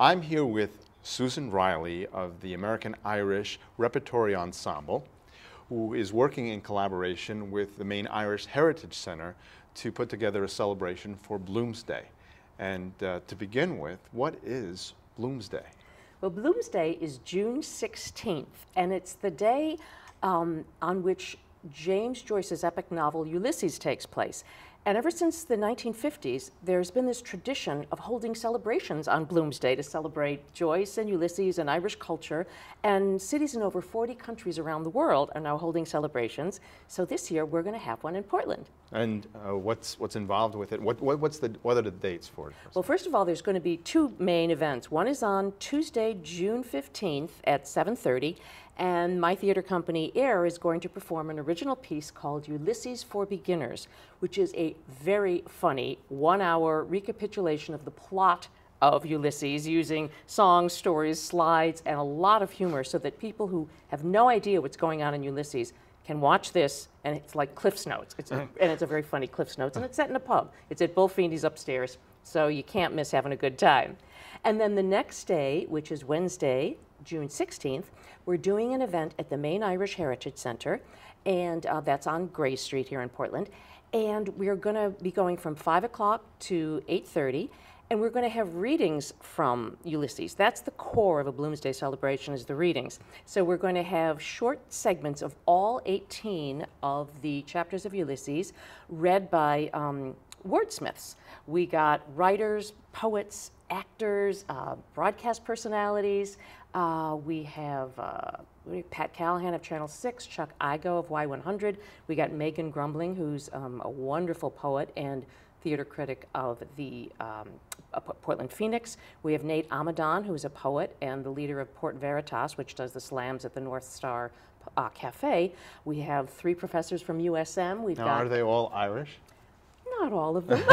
I'm here with Susan Reilly of the American Irish Repertory Ensemble, who is working in collaboration with the Maine Irish Heritage Center to put together a celebration for Bloomsday. And uh, to begin with, what is Bloomsday? Well, Bloomsday is June 16th, and it's the day um, on which James Joyce's epic novel Ulysses takes place. And ever since the 1950s, there's been this tradition of holding celebrations on Bloomsday to celebrate Joyce and Ulysses and Irish culture. And cities in over 40 countries around the world are now holding celebrations. So this year, we're going to have one in Portland. And uh, what's, what's involved with it? What, what, what's the, what are the dates for it? Well, first of all, there's going to be two main events. One is on Tuesday, June 15th at 7.30, and my theater company, AIR, is going to perform an original piece called Ulysses for Beginners, which is a very funny one-hour recapitulation of the plot of Ulysses using songs, stories, slides, and a lot of humor so that people who have no idea what's going on in Ulysses can watch this, and it's like Cliff's Notes. It's a, uh-huh. and it's a very funny Cliff's Notes, and it's set in a pub. It's at Bull Feeney's upstairs, so you can't miss having a good time. And then the next day, which is Wednesday, June 16th, we're doing an event at the Maine Irish Heritage Center, and uh, that's on Gray Street here in Portland. And we're going to be going from 5 o'clock to 8.30, and we're going to have readings from Ulysses. That's the core of a Bloomsday celebration is the readings. So we're going to have short segments of all 18 of the chapters of Ulysses read by um, wordsmiths. We got writers, poets, actors, uh, broadcast personalities. Uh, we have uh, Pat Callaghan of Channel 6, Chuck Igo of Y100. We got Megan Grumbling, who's um, a wonderful poet and theater critic of the um, Portland Phoenix. We have Nate Amadon, who's a poet and the leader of Port Veritas, which does the slams at the North Star uh, Cafe. We have three professors from USM. We've now, got are they all Irish? Not all of them.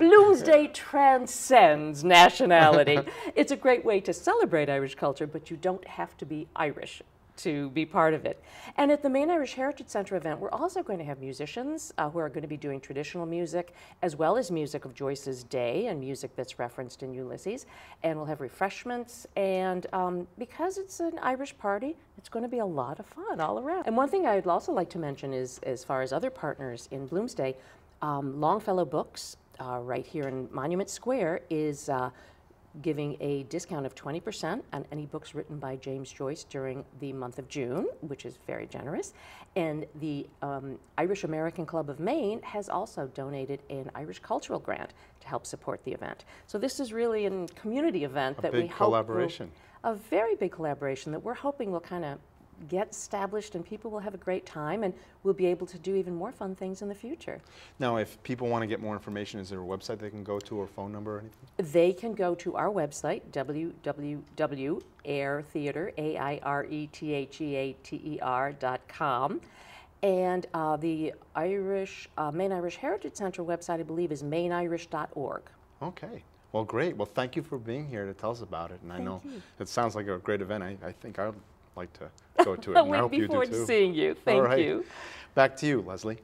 Bloomsday transcends nationality. it's a great way to celebrate Irish culture, but you don't have to be Irish to be part of it. And at the Maine Irish Heritage Center event, we're also going to have musicians uh, who are going to be doing traditional music, as well as music of Joyce's day and music that's referenced in Ulysses. And we'll have refreshments. And um, because it's an Irish party, it's going to be a lot of fun all around. And one thing I'd also like to mention is, as far as other partners in Bloomsday, um, Longfellow Books, uh, right here in Monument Square, is uh, giving a discount of 20% on any books written by James Joyce during the month of June, which is very generous. And the um, Irish American Club of Maine has also donated an Irish Cultural Grant to help support the event. So this is really a community event a that we hope collaboration. Will, a very big collaboration that we're hoping will kind of get established and people will have a great time and we'll be able to do even more fun things in the future. Now, if people want to get more information, is there a website they can go to or phone number or anything? They can go to our website, www.airtheater, A-I-R-E-T-H-E-A-T-E-R dot com. And uh, the Irish, uh, Maine Irish Heritage Center website, I believe, is maineirish.org. Okay. Well, great. Well, thank you for being here to tell us about it. And Thank I know you. it sounds like a great event. I, I think I'd like to go to it. and I we hope you do forward too. to seeing you. Thank right. you. Back to you, Leslie.